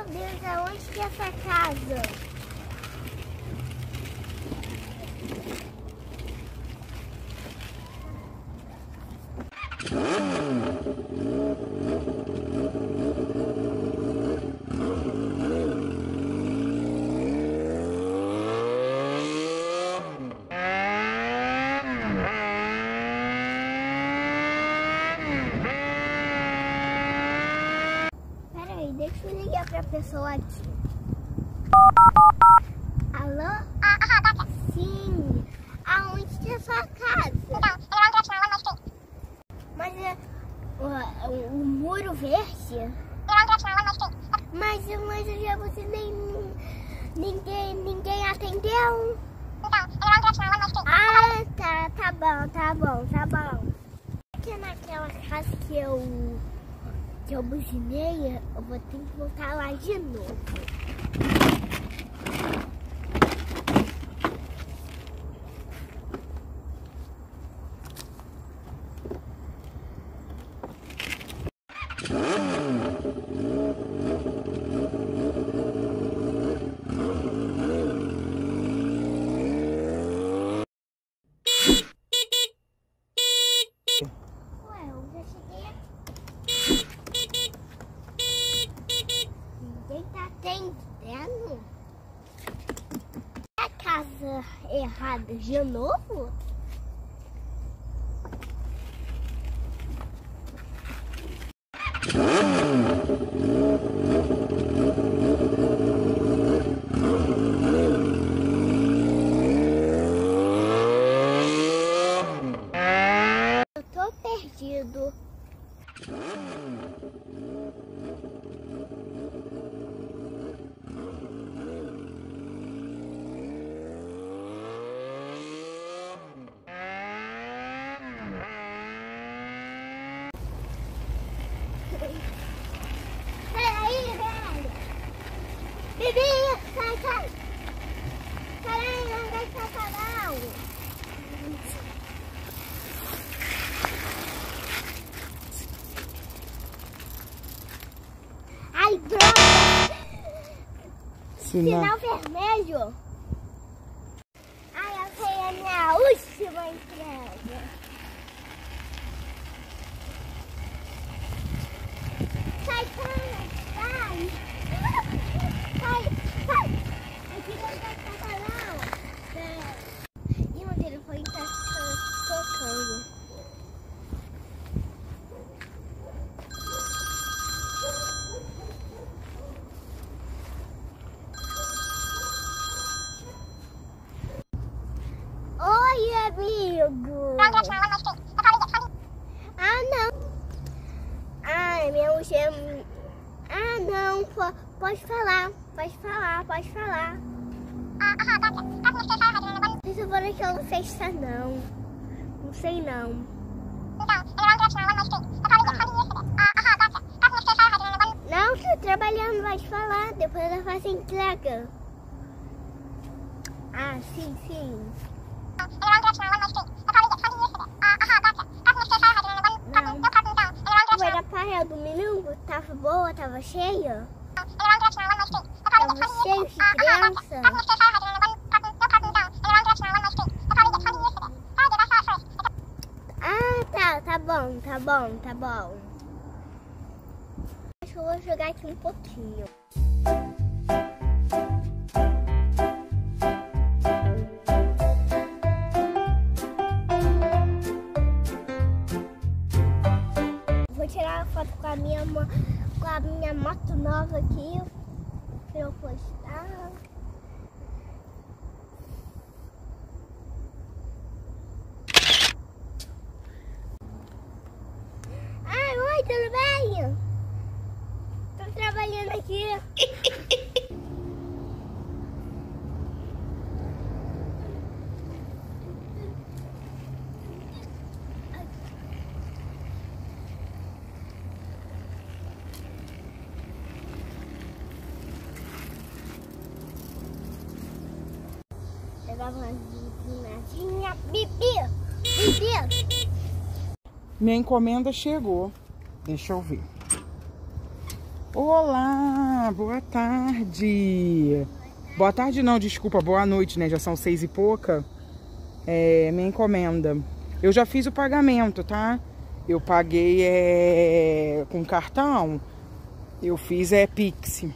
Meu Deus, aonde que é essa casa? Peraí, deixa eu ligar pra pessoa aqui. Alô? Sim. Aonde que é a sua casa? Mas é o, o- o muro verde? Mas, mas eu já você nem ninguém ninguém atendeu. Ah, tá, tá bom, tá bom, tá bom. Aqui naquela casa que eu que eu buzinei, eu vou ter que voltar lá de novo. Ué, eu já cheguei aqui. Tá atendendo. É a casa errada de novo tô perdido. Peraí, velho. Bibi, sai, sai. Peraí, não vai escapar não. Ai, droga! Sinal. Sinal vermelho. Ai, essa é a minha última entrega. Sai, sai. Sai, sai. Aqui não vai escapar não. É. E o telefone tá tocando. Oi, amigo. Ah, não. Ah, meu gem... Ah, não. po- Pode falar. Pode falar, pode falar. Não sei se eu naquela festa, não. Não sei, não. Não, tô trabalhando, pode falar. Depois eu faço entrega. Ah, sim, sim. Praia do domingo? Tava boa, tava cheia? Tava cheio de criança? Ah, tá, tá bom, tá bom, tá bom. Acho eu vou jogar aqui um pouquinho. Aqui pra eu postar. Ai, oi, tudo bem? Tô trabalhando aqui. Minha encomenda chegou. Deixa eu ver. Olá, boa tarde. Boa tarde não, desculpa, boa noite, né? Já são seis e pouca. É, minha encomenda. Eu já fiz o pagamento, tá? Eu paguei é, com cartão. Eu fiz é Pix.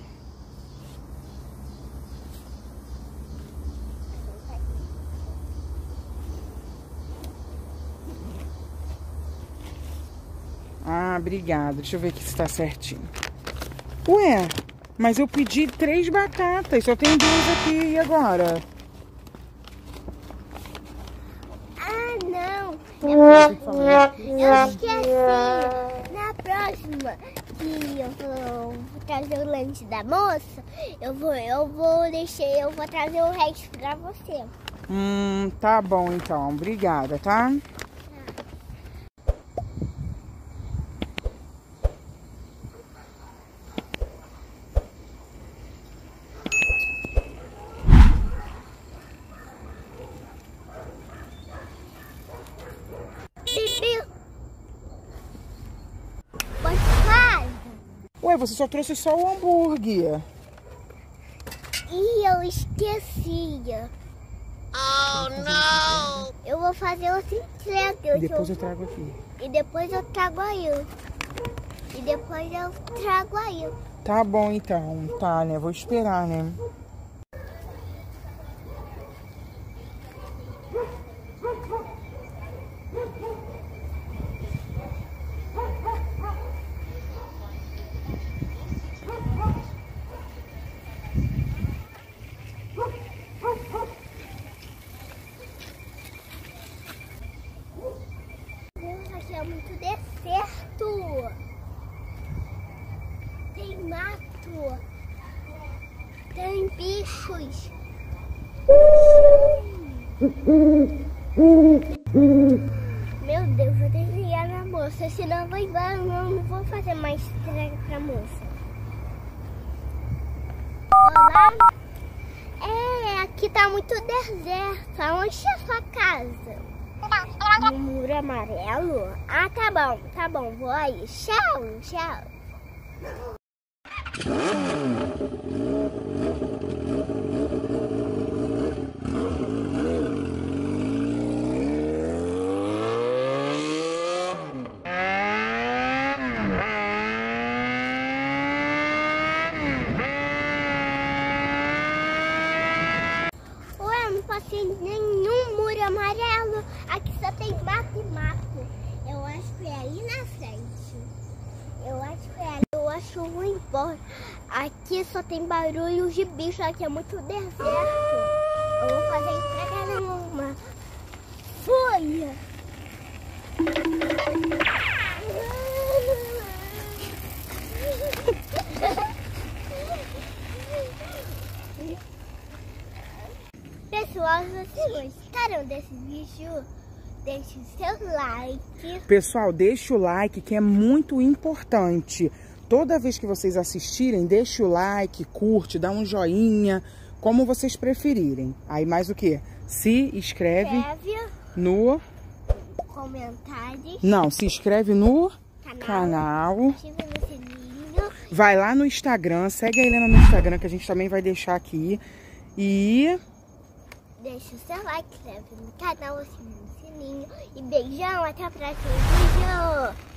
Ah, obrigada. Deixa eu ver aqui se tá certinho. Ué, mas eu pedi três batatas, só tem duas aqui, e agora? Ah, não. Eu esqueci. Na próxima que eu vou trazer o lanche da moça, eu vou, eu vou deixar, eu vou trazer o resto pra você. Hum, tá bom então. Obrigada, tá? Bibi. Você faz? Ué, você só trouxe só o hambúrguer. E eu esqueci. Eu vou fazer outra entrega. Depois eu trago aqui. E depois eu trago aí. E depois eu trago aí. Tá bom então, tá, né? Vou esperar, né? Deus, aqui é muito deserto. Tem mato. Tem bichos. Meu Deus, vou ter que na moça, senão eu vou embora. Não, não vou fazer mais entrega pra moça. Olá? É, aqui tá muito deserto. Aonde é a sua casa? No muro amarelo? Ah, tá bom, tá bom, vou aí. Tchau, tchau. Ué, eu não passei em nenhum muro amarelo. Aqui só tem mato e mato. Eu acho que é aí na frente. Eu acho que é ali. Eu Aqui só tem barulho de bicho. Aqui é muito deserto. Eu vou fazer entrega numa folha. Pessoal, vocês gostaram desse vídeo, deixe o seu like. Pessoal, deixa o like que é muito importante. Toda vez que vocês assistirem, deixa o like, curte, dá um joinha, como vocês preferirem. Aí mais o que? Se inscreve Inscreve, no... comentários, Não, se inscreve no canal, canal. ativa no sininho. Vai lá no Instagram, segue a Helena no Instagram que a gente também vai deixar aqui. E Deixa o seu like, inscreve no canal, no sininho. E beijão, até o próximo vídeo.